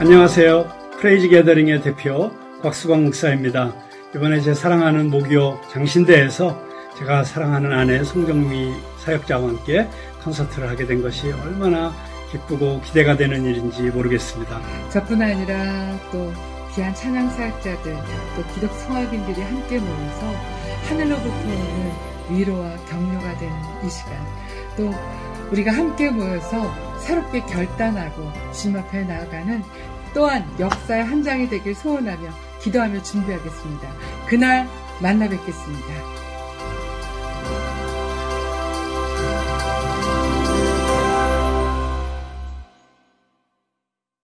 안녕하세요. 프레이즈 게더링의 대표 곽수광 목사입니다. 이번에 제 사랑하는 모교 장신대에서 제가 사랑하는 아내 송정미 사역자와 함께 콘서트를 하게 된 것이 얼마나 기쁘고 기대가 되는 일인지 모르겠습니다. 저뿐 아니라 또 귀한 찬양 사역자들 또 기독 성악인들이 함께 모여서 하늘로부터 오는 위로와 격려가 되는 이 시간 또 우리가 함께 모여서 새롭게 결단하고 주님 앞에 나아가는 또한 역사의 한 장이 되길 소원하며 기도하며 준비하겠습니다. 그날 만나 뵙겠습니다.